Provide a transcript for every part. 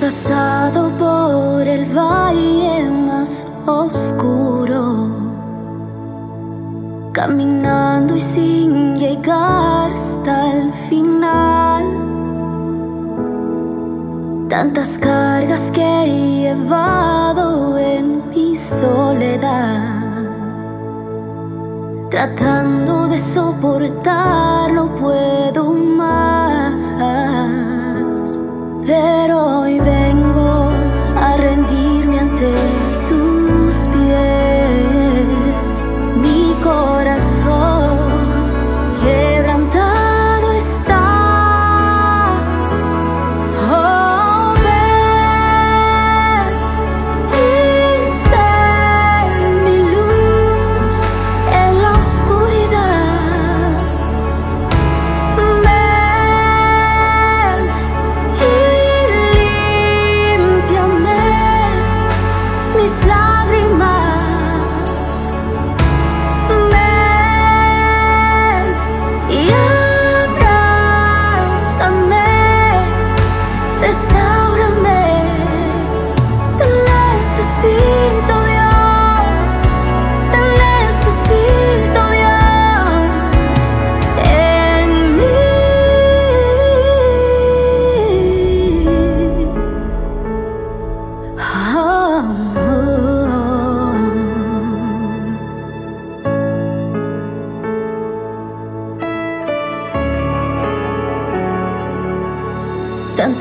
pasado por el valle más oscuro, caminando y sin llegar hasta el final. Tantas cargas que he llevado en mi soledad, tratando de soportar, no puedo más. Pero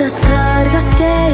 Tantas cargas que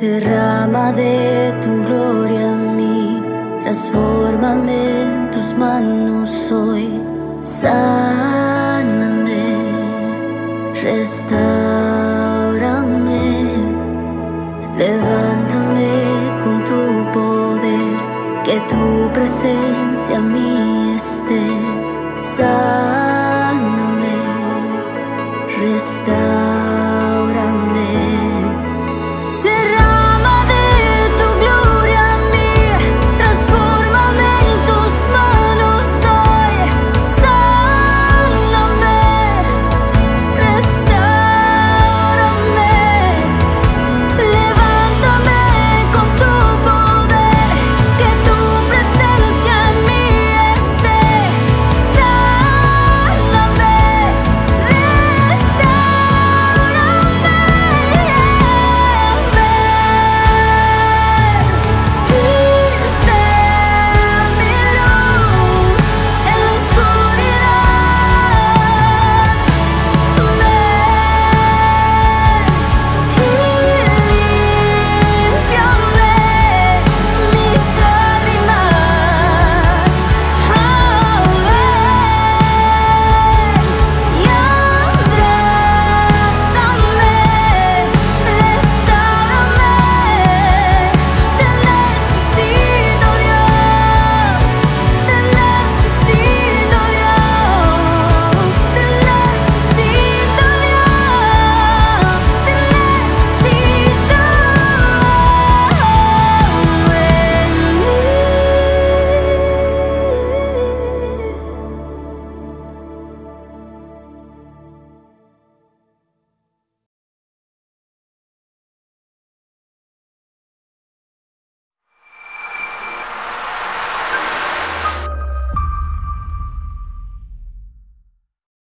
Derrama de tu gloria en mí, transfórmame en tus manos hoy, sáname, restaurame, levántame con tu poder, que tu presencia en mí esté, sáname, restaurame.